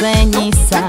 sve njih sa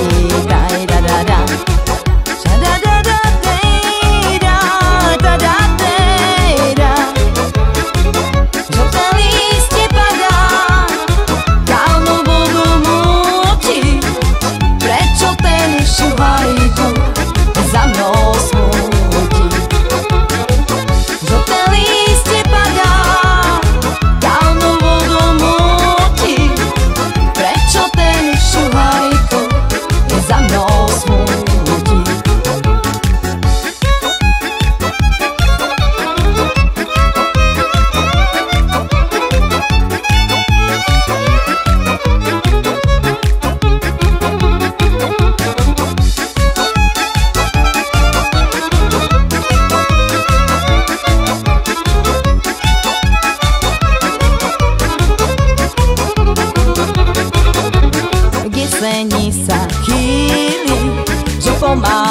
Roma.